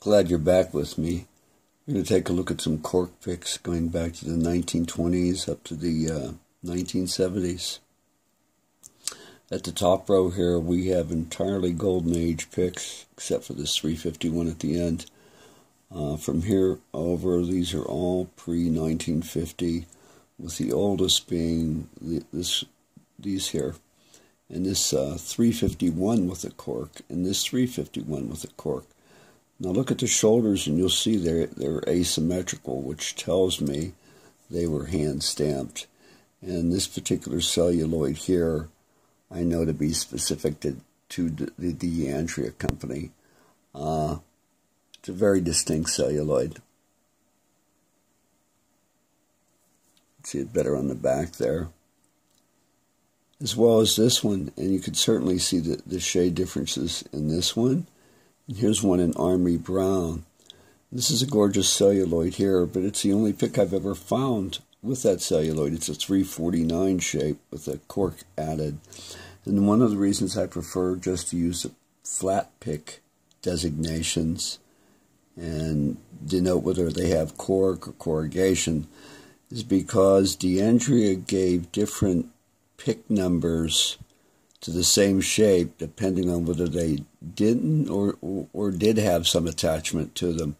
Glad you're back with me. We're going to take a look at some cork picks going back to the 1920s up to the uh, 1970s. At the top row here, we have entirely golden age picks, except for this 351 at the end. Uh, from here over, these are all pre 1950, with the oldest being this these here, and this uh, 351 with a cork, and this 351 with a cork. Now look at the shoulders and you'll see they're, they're asymmetrical, which tells me they were hand stamped. And this particular celluloid here, I know to be specific to, to the, D'Andrea company. Uh, it's a very distinct celluloid. See it better on the back there. As well as this one, and you can certainly see the, the shade differences in this one here's one in Army Brown. This is a gorgeous celluloid here, but it's the only pick I've ever found with that celluloid. It's a 349 shape with a cork added. And one of the reasons I prefer just to use the flat pick designations and denote whether they have cork or corrugation is because D'Andrea gave different pick numbers to the same shape, depending on whether they didn't or, or, did have some attachment to them.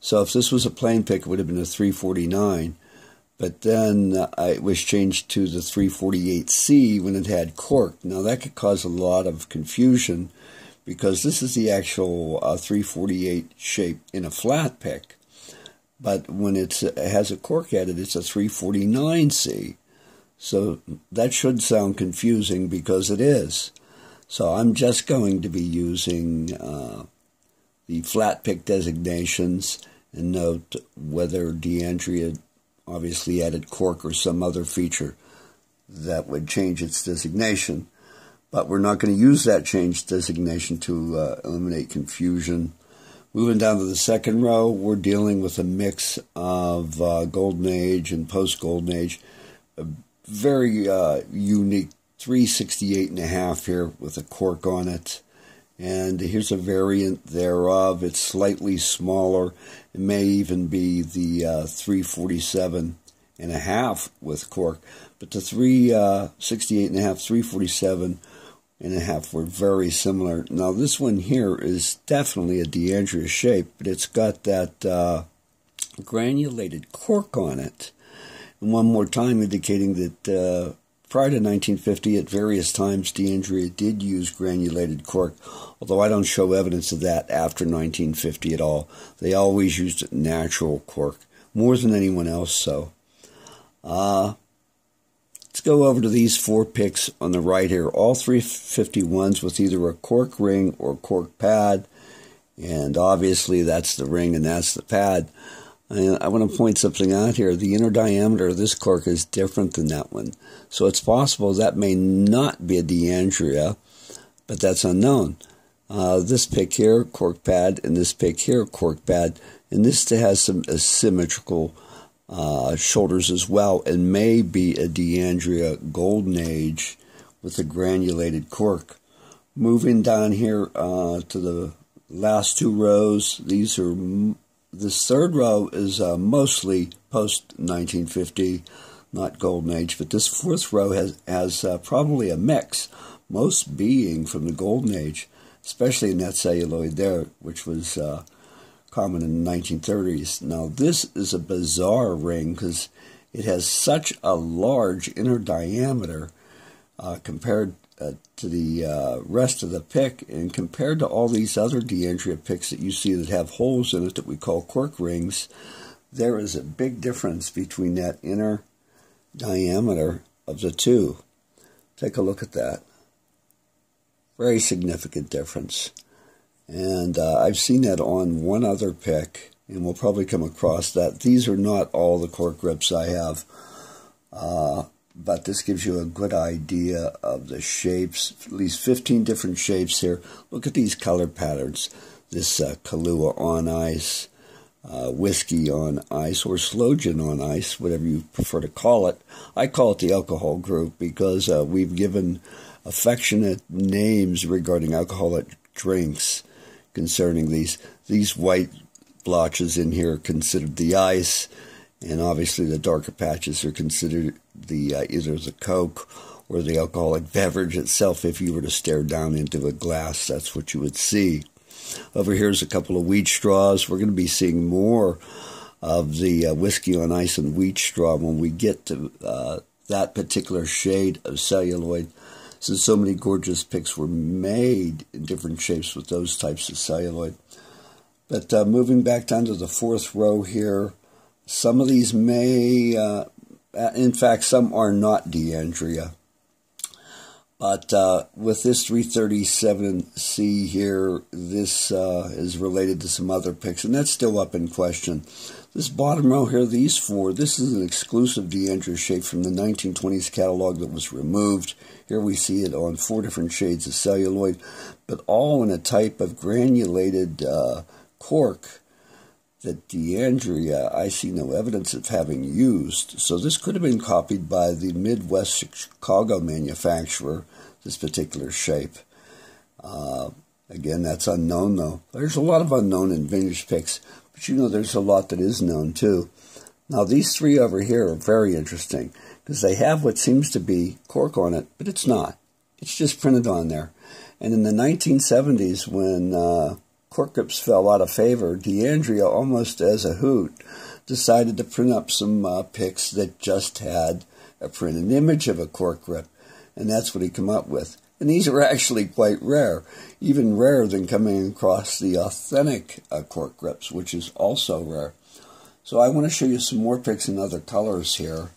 So if this was a plain pick, it would have been a 349. But then uh, it was changed to the 348C when it had cork. Now that could cause a lot of confusion because this is the actual uh, 348 shape in a flat pick. But when it has a cork added, it's a 349C. So that should sound confusing because it is. So I'm just going to be using uh, the flat pick designations and note whether D'Andrea obviously added cork or some other feature that would change its designation. But we're not going to use that change designation to uh, eliminate confusion. Moving down to the second row, we're dealing with a mix of uh, Golden Age and post Golden Age very uh, unique 368 and a half here with a cork on it. And here's a variant thereof. It's slightly smaller. It may even be the uh, 347 and a half with cork. But the 368 uh, and a half, 347 and a half were very similar. Now this one here is definitely a D'Andrea shape, but it's got that uh, granulated cork on it one more time indicating that uh, prior to 1950, at various times, D'Andrea did use granulated cork, although I don't show evidence of that after 1950 at all. They always used natural cork, more than anyone else so. Uh, let's go over to these four picks on the right here. All 351s with either a cork ring or cork pad, and obviously that's the ring and that's the pad. I want to point something out here. The inner diameter of this cork is different than that one. So it's possible that may not be a D'Andrea, but that's unknown. Uh, this pick here, cork pad, and this pick here, cork pad, and this has some asymmetrical uh, shoulders as well, and may be a D'Andrea Golden Age with a granulated cork. Moving down here uh, to the last two rows, these are this third row is uh, mostly post 1950, not golden age, but this fourth row has, has uh, probably a mix, most being from the golden age, especially in that celluloid there, which was uh, common in the 1930s. Now, this is a bizarre ring because it has such a large inner diameter uh, compared uh, to the uh, rest of the pick, and compared to all these other D'Andrea picks that you see that have holes in it that we call cork rings, there is a big difference between that inner diameter of the two. Take a look at that. Very significant difference. And uh, I've seen that on one other pick, and we'll probably come across that. These are not all the cork grips I have. But this gives you a good idea of the shapes, at least 15 different shapes here. Look at these color patterns. This uh, Kahlua on ice, uh, whiskey on ice, or sloe gin on ice, whatever you prefer to call it. I call it the alcohol group because uh, we've given affectionate names regarding alcoholic drinks concerning these. These white blotches in here considered the ice, and obviously the darker patches are considered the uh, either the Coke or the alcoholic beverage itself. If you were to stare down into a glass, that's what you would see. Over here is a couple of wheat straws. We're going to be seeing more of the uh, whiskey on ice and wheat straw when we get to uh, that particular shade of celluloid. Since so many gorgeous picks were made in different shapes with those types of celluloid. But uh, moving back down to the fourth row here, some of these may, uh, in fact, some are not D'Andrea. But uh, with this 337C here, this uh, is related to some other picks, and that's still up in question. This bottom row here, these four, this is an exclusive D'Andrea shape from the 1920s catalog that was removed. Here we see it on four different shades of celluloid, but all in a type of granulated uh, cork that D'Andrea, I see no evidence of having used. So this could have been copied by the Midwest Chicago manufacturer, this particular shape. Uh, again, that's unknown though. There's a lot of unknown in vintage picks, but you know there's a lot that is known too. Now these three over here are very interesting because they have what seems to be cork on it, but it's not. It's just printed on there. And in the 1970s, when uh, cork grips fell out of favor, D'Andrea, almost as a hoot, decided to print up some uh, picks that just had a printed image of a cork grip, and that's what he came up with. And these are actually quite rare, even rarer than coming across the authentic uh, cork grips, which is also rare. So I want to show you some more picks in other colors here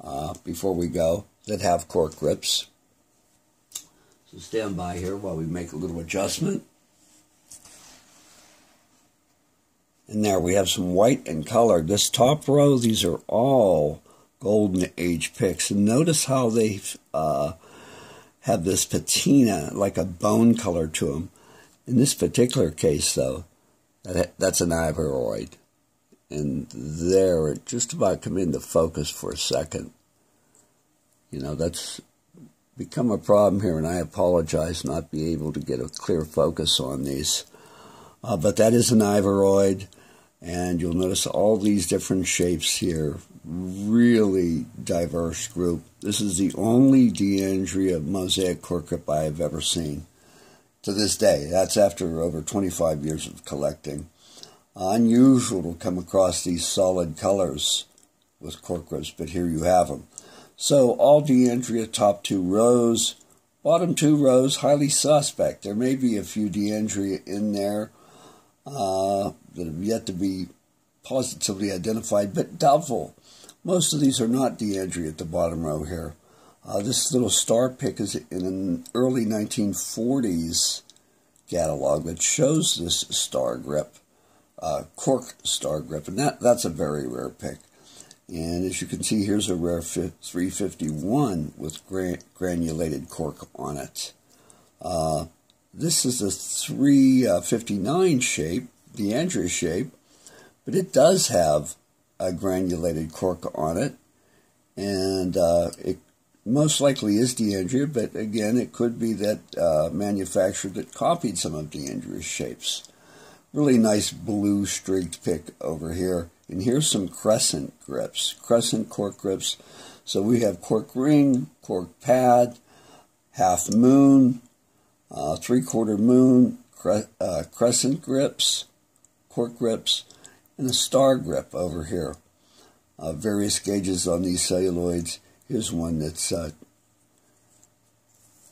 uh, before we go that have cork grips. So stand by here while we make a little adjustment. And there we have some white and color. This top row, these are all golden age picks. And notice how they uh, have this patina, like a bone color to them. In this particular case, though, that, that's an ivory. And there, it just about come into focus for a second. You know, that's become a problem here, and I apologize not be able to get a clear focus on these. Uh, but that is an ivoroid. And you'll notice all these different shapes here. Really diverse group. This is the only D'Andrea mosaic cork I have ever seen to this day. That's after over 25 years of collecting. Unusual to come across these solid colors with cork but here you have them. So all D'Andrea top two rows, bottom two rows, highly suspect. There may be a few D'Andrea in there uh, that have yet to be positively identified, but doubtful. Most of these are not D'Andrea at the bottom row here. Uh, this little star pick is in an early 1940s catalog that shows this star grip, uh, cork star grip, and that, that's a very rare pick. And as you can see, here's a rare 351 with gran granulated cork on it. Uh, this is a 359 shape, D'Andrea shape, but it does have a granulated cork on it, and uh, it most likely is D'Andrea, but again, it could be that uh, manufacturer that copied some of D'Andrea's shapes. Really nice blue streaked pick over here. And here's some crescent grips, crescent cork grips. So we have cork ring, cork pad, half moon, uh, three-quarter moon, cre uh, crescent grips, cork grips, and a star grip over here. Uh, various gauges on these celluloids. Here's one that's uh,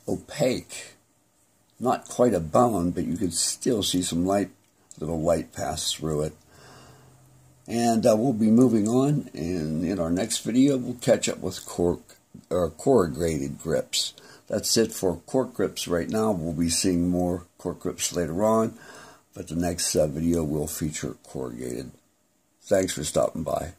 opaque. Not quite a bone, but you can still see some light, little light pass through it. And uh, we'll be moving on, and in our next video, we'll catch up with cork or corrugated grips. That's it for cork grips right now. We'll be seeing more cork grips later on, but the next uh, video will feature corrugated. Thanks for stopping by.